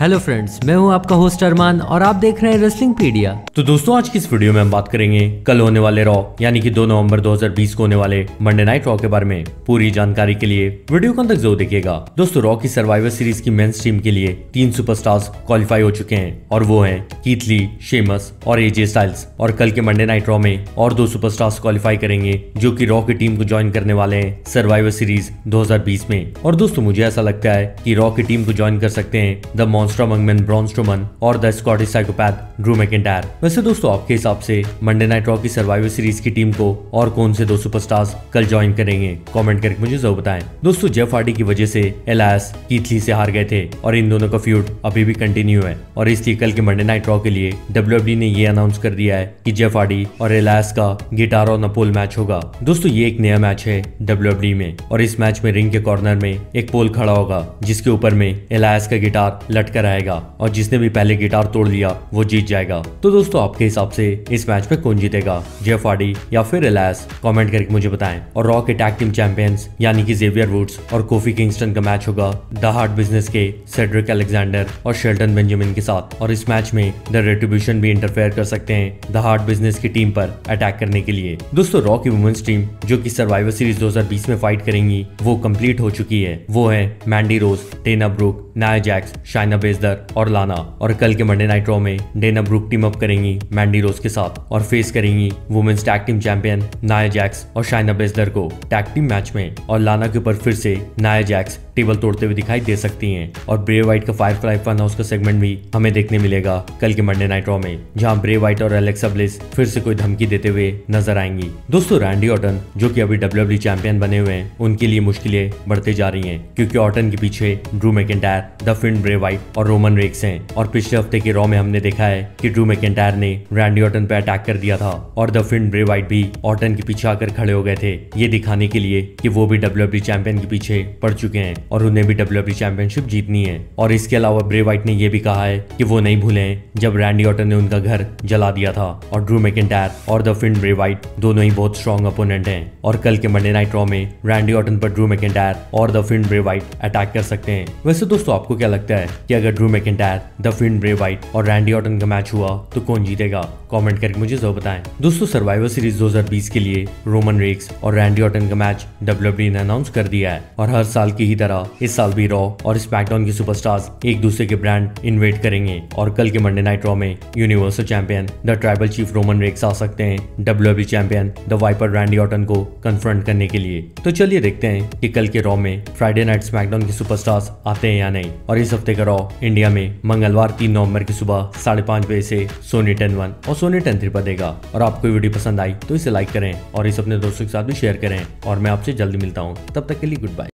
Hello friends मैं हूँ आपका होस्ट अरमान और आप देख रहे हैं रेसलिंग पीडिया तो दोस्तों, आज की इस वीडियो में हम बात करेंगे कल होने वाले रॉ यानी कि 2 नवंबर 2020 को होने वाले मंडे नाइट रॉ के बारे में पूरी जानकारी के लिए वीडियो को तक ज़रूर देखिएगा। दोस्तों रॉ की सर्वाइवर सीरीज़ की मेन्स टीम के लिए तीन सुपरस्टार्स क्वालिफाई हो चुके हैं और वो है कीथली शेमस और एजे स्टाइल्स और कल के मंडे नाइट रॉ में और दो सुपरस्टार्स क्वालिफाई करेंगे जो की रॉ की टीम को ज्वाइन करने वाले हैं सर्वाइवर सीरीज़ दो हज़ार बीस में। और दोस्तों, मुझे ऐसा लगता है की रॉ की टीम को ज्वाइन कर सकते हैं the monster among men Braun Strowman और द स्कॉटिश साइकोपैथ ड्रू वैसे दोस्तों, आपके हिसाब से मंडे नाइट की सर्वाइवर सीरीज़ की टीम को और कौन से दो सुपरस्टार्स कल ज्वाइन करेंगे? कमेंट करके मुझे ज़रूर बताएँ। दोस्तों जेफ हार्डी की वजह से एलायस कीथली से हार गए थे और इन दोनों का फ्यूड अभी भी कंटिन्यू है। और इसलिए कल के मंडे नाइट रॉ के लिए डब्ल्यू ने ये अनाउंस कर दिया है कि जेफ हार्डी और एलायस का गिटार और नपोल मैच होगा। दोस्तों, ये एक नया मैच है डब्ल्यू में और इस मैच में रिंग के कॉर्नर में एक पोल खड़ा होगा, जिसके ऊपर में एलायस का गिटार लटका रहेगा और जिसने भी पहले गिटार तोड़ लिया, वो जीत जाएगा। तो दोस्तों, आपके हिसाब से इस मैच में कौन जीतेगा? जेफ हार्डी या फिर एलायस? कमेंट करके मुझे बताएँ। और रॉ के टैग टीम चैंपियंस, यानी कि जेवियर वुड्स और कोफी किंगस्टन का मैच होगा द हार्ट बिज़नेस के सेड्रिक अलेक्जेंडर और शेल्टन बेंजामिन के साथ। और इस मैच में द रेट्रीब्यूशन भी इंटरफेयर कर सकते हैं द हार्ट बिज़नेस की टीम पर अटैक करने के लिए। दोस्तों रॉ की वुमेन्स टीम जो की सर्वाइवर सीरीज़ 2020 में फाइट करेंगी, वो कंप्लीट हो चुकी है। वो है Mandy Rose Dana Brooke Nia Jax Shayna Baszler और लाना और कल के मंडे नाइट रॉ में डेना ब्रुक टीम अप करेंगी मैंडी रोज के साथ और फेस करेंगी women's tag team champion Nia Jax और शाइना बेजदर को टैग टीम मैच में और लाना के ऊपर फिर से नाया जैक्स टेबल तोड़ते हुए दिखाई दे सकती हैं। और ब्रे वाइट का फायर फ्लाई फन हाउस का सेगमेंट भी हमें देखने मिलेगा कल के मंडे नाइट रॉ में, जहाँ ब्रे वाइट और एलेक्सा ब्लिस फिर से कोई धमकी देते हुए नज़र आएँगी। दोस्तों रैंडी ऑटन जो कि अभी डब्ल्यू चैंपियन बने हुए हैं, उनके लिए मुश्किलें बढ़ते जा रही है, क्योंकि ऑटन के पीछे Drew McIntyre the Fiend Bray Wyatt और रोमन रेक्स हैं। और पिछले हफ़्ते के रॉ में हमने देखा है की ड्रू मैकेंटायर ने रैंडी ऑटन पे अटैक कर दिया था, और द फिन ब्रे वाइट भी ऑटन के पीछे आकर खड़े हो गए थे। ये दिखाने के लिए कि वो भी डब्ल्यू चैंपियन के पीछे पड़ चुके हैं। और उन्हें भी डब्ल्यू चैंपियनशिप जीतनी है। और इसके अलावा ब्रे वाइट ने यह भी कहा है कि वो नहीं भूले, जब रैंडी ऑटन ने उनका घर जला दिया था और ड्रू मैकेंटायर और द फिन ब्रे वाइट दोनों ही बहुत स्ट्रॉन्ग अपोनेंट हैं। और कल के मंडे नाइट रॉ में रैंडी ऑटन पर ड्रू मैकेंटायर और the Fiend Bray Wyatt attack कर सकते हैं। वैसे दोस्तों, आपको क्या लगता है कि अगर Drew McIntyre the Fiend Bray Wyatt और रैंडी ऑटन का मैच हुआ तो कौन जीतेगा? कमेंट करके मुझे ज़रूर बताएँ। दोस्तों सर्वाइवर सीरीज़ 2020 के लिए रोमन रेक्स और रैंडी ऑटन का मैच डब्ल्यू ने अनाउंस कर दिया है और हर साल की ही तरह इस साल भी रॉ और स्मैकडाउन के सुपरस्टार्स एक दूसरे के ब्रांड इन्वेट करेंगे और कल के मंडे नाइट रॉ में Universal champion the Tribal Chief Roman Reigns आ सकते हैं W champion the Viper Randy Orton को कन्फ्रंट करने के लिए। तो चलिए देखते हैं कि कल के रॉ में फ्राइडे नाइट स्मैकडाउन के सुपरस्टार्स आते हैं या नहीं। और इस हफ़्ते का रॉ इंडिया में मंगलवार तीन नवंबर की सुबह साढ़े पाँच बजे से सोनी टेन वन और सोनी टेन थ्री पर देगा। और आपको वीडियो पसंद आई तो इसे लाइक करें और इसे अपने दोस्तों के साथ भी शेयर करें। और मैं आपसे जल्दी मिलता हूँ। तब तक के लिए गुड बाय